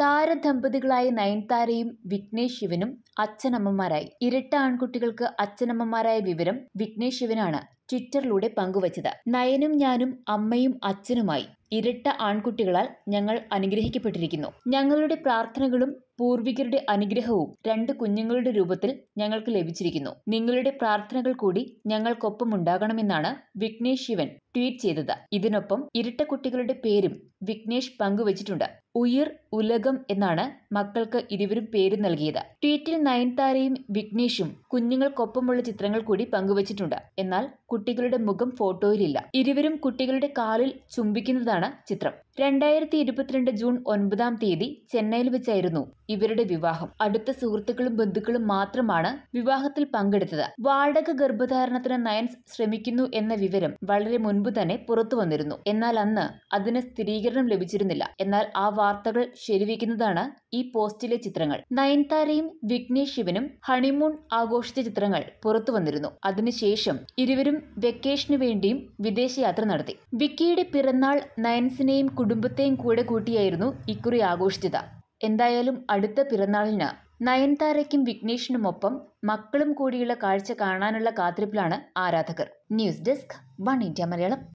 താരദമ്പതികളായ നയൻതാരയും വിഘ്നേഷ് ശിവനും അച്ഛനമ്മമാരായി. ഇരട്ട ആൺകുട്ടികൾക്ക് അച്ഛനമ്മമാരായ വിവരം വിഘ്നേഷ് ശിവനാണ് ട്വിറ്ററിലൂടെ പങ്കുവച്ചത്. നയനും ഞാനും അമ്മയും അച്ഛനുമായി ഇരട്ട ആൺകുട്ടികളാൽ ഞങ്ങൾ അനുഗ്രഹിക്കപ്പെട്ടിരിക്കുന്നു. ഞങ്ങളുടെ പ്രാർത്ഥനകളും പൂർവികരുടെ അനുഗ്രഹവും രണ്ട് കുഞ്ഞുങ്ങളുടെ രൂപത്തിൽ ഞങ്ങൾക്ക് ലഭിച്ചിരിക്കുന്നു. നിങ്ങളുടെ പ്രാർത്ഥനകൾ കൂടി ഞങ്ങൾക്കൊപ്പം ഉണ്ടാകണമെന്നാണ് വിഘ്നേഷ് ശിവൻ ട്വീറ്റ് ചെയ്തത്. ഇതിനൊപ്പം ഇരട്ട കുട്ടികളുടെ പേരും വിഘ്നേഷ് പങ്കുവച്ചിട്ടുണ്ട്. ഉയിർ ഉലകം എന്നാണ് മക്കൾക്ക് ഇരുവരും പേര് നൽകിയത്. ട്വീറ്റിൽ നയൻതാരയും വിഘ്നേഷും കുഞ്ഞുങ്ങൾക്കൊപ്പമുള്ള ചിത്രങ്ങൾ കൂടി പങ്കുവച്ചിട്ടുണ്ട്. എന്നാൽ കുട്ടികളുടെ മുഖം ഫോട്ടോയിലില്ല. ഇരുവരും കുട്ടികളുടെ കാലിൽ ചുംബിക്കുന്നതാണ് ചിത്രം. രണ്ടായിരത്തി ഇരുപത്തിരണ്ട് ജൂൺ ഒൻപതാം തീയതി ചെന്നൈയിൽ വെച്ചായിരുന്നു ഇവരുടെ വിവാഹം. അടുത്ത സുഹൃത്തുക്കളും ബന്ധുക്കളും മാത്രമാണ് വിവാഹത്തിൽ പങ്കെടുത്തത്. വാടക ഗർഭധാരണത്തിന് നയൻസ് ശ്രമിക്കുന്നു എന്ന വിവരം വളരെ മുൻപ് തന്നെ പുറത്തു വന്നിരുന്നു. എന്നാൽ അന്ന് അതിന് സ്ഥിരീകരണം ലഭിച്ചിരുന്നില്ല. എന്നാൽ ആ വാർത്തകൾ ശരിവയ്ക്കുന്നതാണ് ഈ പോസ്റ്റിലെ ചിത്രങ്ങൾ. നയൻതാരയും വിഘ്നേഷ് ശിവനും ഹണിമൂൺ ആഘോഷിച്ച ചിത്രങ്ങൾ പുറത്തു വന്നിരുന്നു. അതിനുശേഷം ഇരുവരും വെക്കേഷനു വേണ്ടിയും വിദേശയാത്ര നടത്തി. വിക്കിയുടെ പിറന്നാൾ നയൻസിനെയും കുടുംബത്തെയും കൂടെ കൂട്ടിയായിരുന്നു ഇക്കുറി ആഘോഷിച്ചത്. എന്തായാലും അടുത്ത പിറന്നാളിന് നയൻതാരയ്ക്കും വിഘ്നേഷിനുമൊപ്പം മക്കളും കൂടിയുള്ള കാഴ്ച കാണാനുള്ള കാത്തിരിപ്പിലാണ് ആരാധകർ. News desk one India Malayalam.